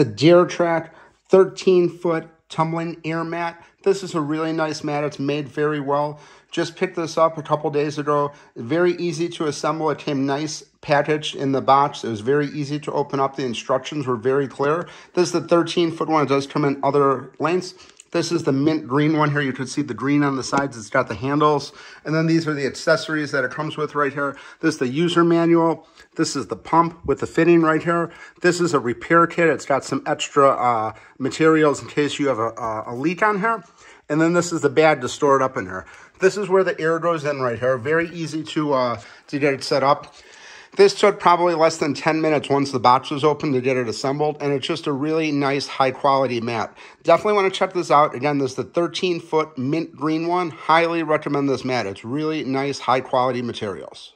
the Dairtrack 13 foot tumbling air mat. This is a really nice mat. It's made very well. Just picked this up a couple days ago. Very easy to assemble. It came nice packaged in the box. It was very easy to open up. The instructions were very clear. This is the 13 foot one. It does come in other lengths. This is the mint green one here. You can see the green on the sides. It's got the handles. And then these are the accessories that it comes with right here. This is the user manual. This is the pump with the fitting right here. This is a repair kit. It's got some extra uh, materials in case you have a, a leak on here. And then this is the bag to store it up in here. This is where the air goes in right here. Very easy to, uh, to get it set up. This took probably less than 10 minutes once the box was open to get it assembled, and it's just a really nice, high quality mat. Definitely want to check this out. Again, this is the 13 foot mint green one. Highly recommend this mat. It's really nice, high quality materials.